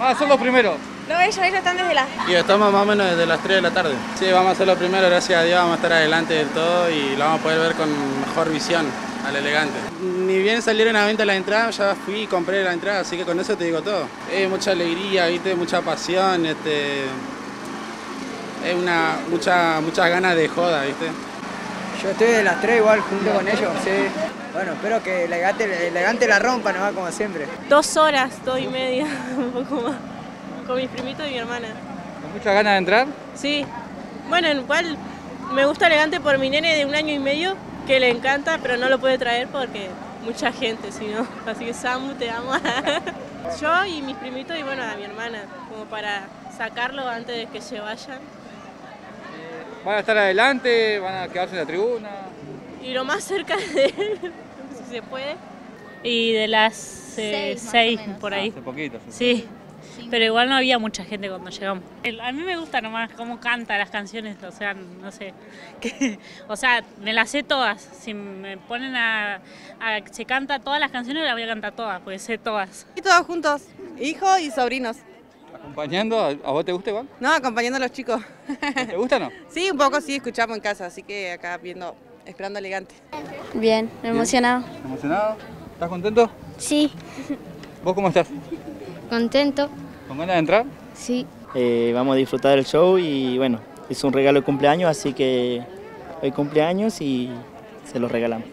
Ah, son los primeros. No, ellos, ellos están desde las... Y estamos más o menos desde las 3 de la tarde. Sí, vamos a ser los primeros, gracias a Dios, vamos a estar adelante del todo y lo vamos a poder ver con mejor visión al elegante. Ni bien salieron a venta la entrada, ya fui y compré la entrada, así que con eso te digo todo. Es mucha alegría, ¿viste? mucha pasión, este, es una, mucha, muchas ganas de joda, ¿viste? Yo estoy de las 3 igual junto con ellos, sí. Bueno, espero que elegante, elegante la rompa nomás como siempre. Dos horas, dos y media, un poco más. Con mis primitos y mi hermana. ¿Con muchas ganas de entrar? Sí. Bueno, igual me gusta elegante por mi nene de un año y medio, que le encanta, pero no lo puede traer porque mucha gente, si no. Así que Samu, te amo. Yo y mis primitos y bueno, a mi hermana, como para sacarlo antes de que se vayan. ¿Van a estar adelante? ¿Van a quedarse en la tribuna? Y lo más cerca de él, si se puede. Y de las eh, Seis, seis, por ahí. Hace poquito. Sí, pero igual no había mucha gente cuando llegamos. El- A mí me gusta nomás cómo canta las canciones, o sea, no sé. que- o sea, me las sé todas. Si me ponen a, a se canta todas las canciones, las voy a cantar todas, porque sé todas. Y todos juntos, hijos y sobrinos. ¿Acompañando? ¿A a vos te gusta igual? No, acompañando a los chicos. ¿Te gusta o no? Sí, un poco sí, escuchamos en casa, así que acá viendo, esperando elegante. Bien, emocionado. ¿Emocionado? ¿Estás contento? Sí, ¿Vos cómo estás? contento. ¿Con ganas de entrar? Sí. Eh, vamos a disfrutar del show y bueno, es un regalo de cumpleaños, así que hoy cumpleaños y se lo regalamos.